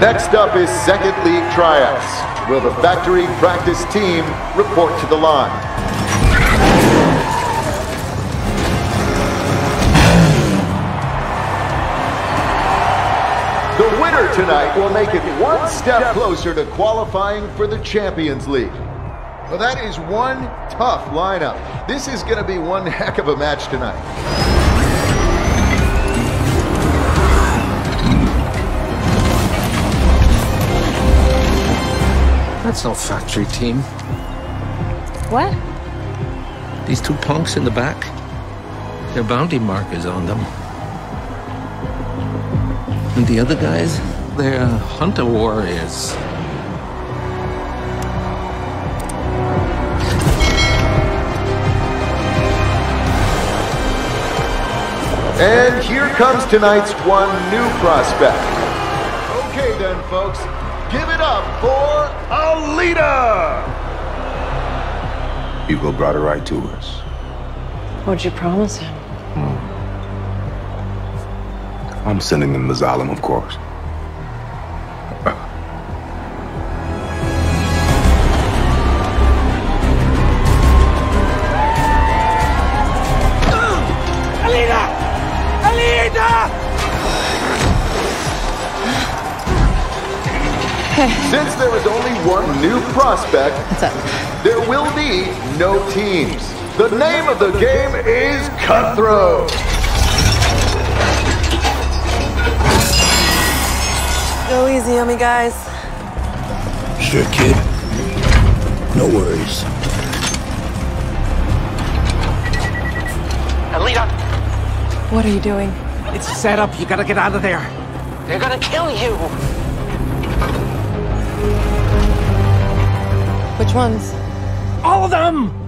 Next up is Second League tryouts. Will the factory practice team report to the line? The winner tonight will make it one step closer to qualifying for the Champions League. Well, that is one tough lineup. This is going to be one heck of a match tonight. That's no factory team. What? These two punks in the back, their bounty markers on them. And the other guys, they're hunter warriors. And here comes tonight's one new prospect. Okay then, folks, give it up for Hugo brought her right to us. What'd you promise him? Hmm. I'm sending them to Zalem, of course. Alita! Alita! Since there is only one new prospect, there will be no teams. The name of the game is Cutthroat. Go easy on me, guys. Sure, kid. No worries. Alita! What are you doing? It's set up. You gotta get out of there. They're gonna kill you. Which ones? All of them!